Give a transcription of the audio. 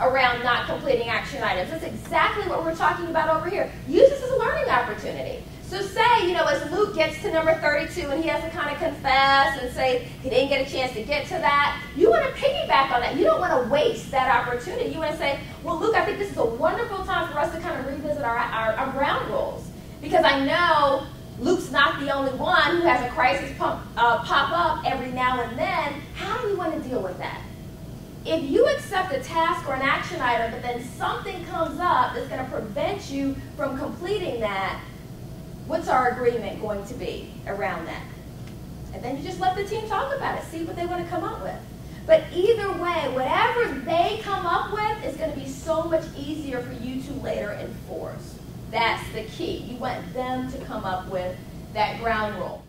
around not completing action items. That's exactly what we're talking about over here. Use this as a learning opportunity. So say, you know, as Luke gets to number 32 and he has to kind of confess and say he didn't get a chance to get to that, you want to piggyback on that. You don't want to waste that opportunity. You want to say, well, Luke, I think this is a wonderful time for us to kind of revisit our, our, our ground rules. Because I know Luke's not the only one who has a crisis pump, uh, pop up every now and then. How do we want to deal with that? If you accept a task or an action item, but then something comes up that's going to prevent you from completing that, what's our agreement going to be around that? And then you just let the team talk about it, see what they want to come up with. But either way, whatever they come up with is going to be so much easier for you to later enforce. That's the key. You want them to come up with that ground rule.